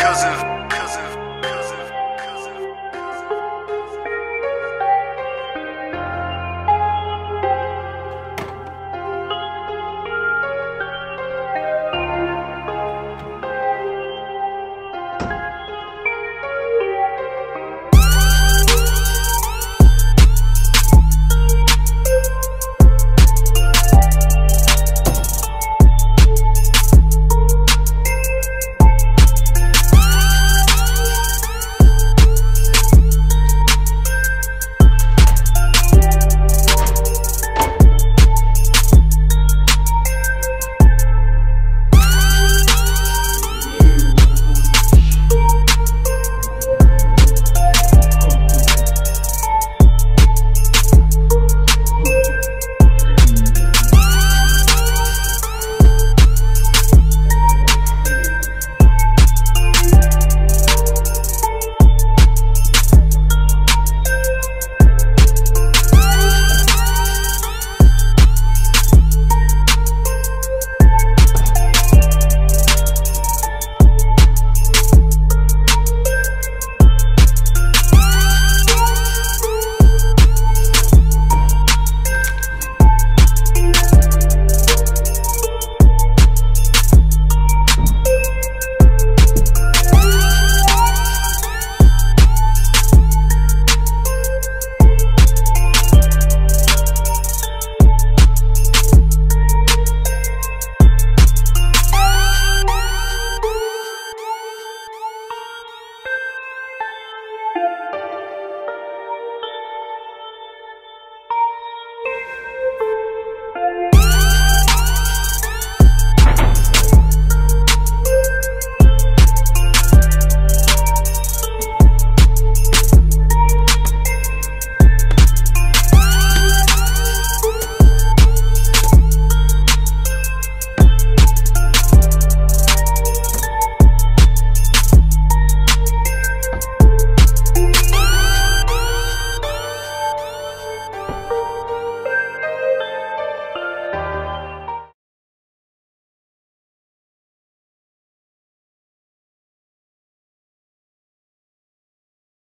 cousin, cousin.